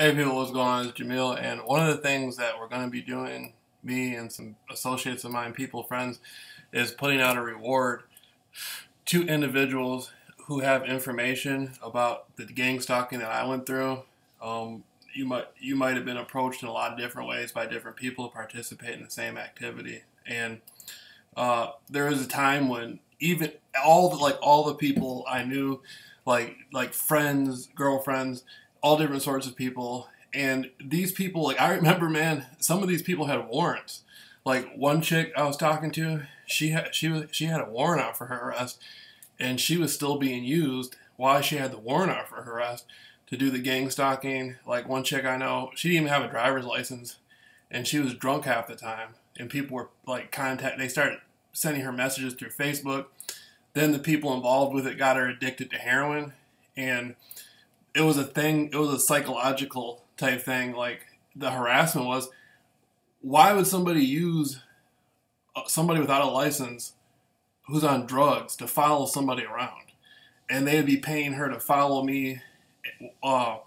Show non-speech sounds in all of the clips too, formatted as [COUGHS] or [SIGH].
Hey people, what's going on? It's Jameel, and one of the things that we're going to be doing, me and some associates of mine, people, friends, is putting out a reward to individuals who have information about the gang stalking that I went through. Um, you might you might have been approached in a lot of different ways by different people who participate in the same activity, and uh, there was a time when even all the like all the people I knew, like like friends, girlfriends all different sorts of people. And these people, like I remember, man, some of these people had warrants. Like one chick I was talking to, she had she was she had a warrant out for her arrest, and she was still being used while she had the warrant out for her arrest to do the gang stalking. Like one chick I know, she didn't even have a driver's license, and she was drunk half the time. And people were like contact. They started sending her messages through Facebook. Then the people involved with it got her addicted to heroin, and it was a thing. It was a psychological type thing. Like the harassment was, why would somebody use uh, somebody without a license who's on drugs to follow somebody around, and they'd be paying her to follow me, uh,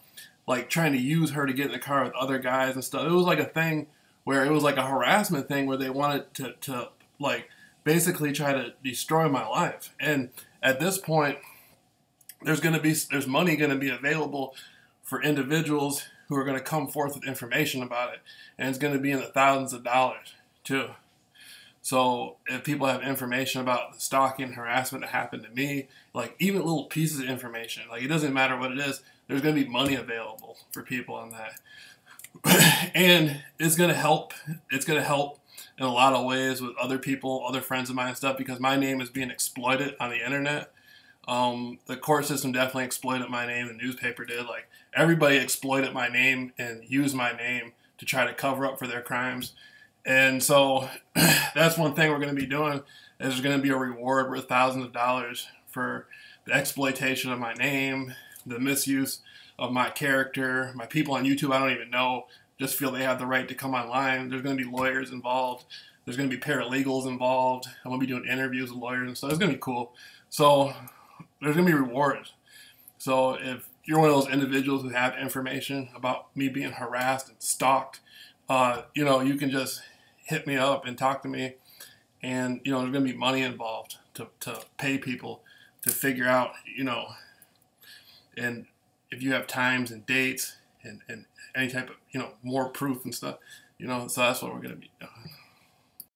like trying to use her to get in the car with other guys and stuff. It was like a thing where it was like a harassment thing where they wanted to to like basically try to destroy my life. And at this point, there's going to be there's money going to be available for individuals who are going to come forth with information about it, and it's going to be in the thousands of dollars too. So if people have information about the stalking harassment that happened to me, like even little pieces of information, like it doesn't matter what it is, there's going to be money available for people on that, [COUGHS] and it's going to help. It's going to help in a lot of ways with other people, other friends of mine and stuff, because my name is being exploited on the internet um, the court system definitely exploited my name. The newspaper did. Like everybody exploited my name and used my name to try to cover up for their crimes. And so [CLEARS THROAT] that's one thing we're going to be doing. Is there's going to be a reward worth thousands of dollars for the exploitation of my name, the misuse of my character. My people on YouTube, I don't even know, just feel they have the right to come online. There's going to be lawyers involved. There's going to be paralegals involved. I'm going to be doing interviews with lawyers and stuff. It's going to be cool. So there's gonna be rewards. So if you're one of those individuals who have information about me being harassed and stalked, uh, you know, you can just hit me up and talk to me. And, you know, there's going to be money involved to, to pay people to figure out, you know, and if you have times and dates and, and any type of, you know, more proof and stuff, you know, so that's what we're going to be doing.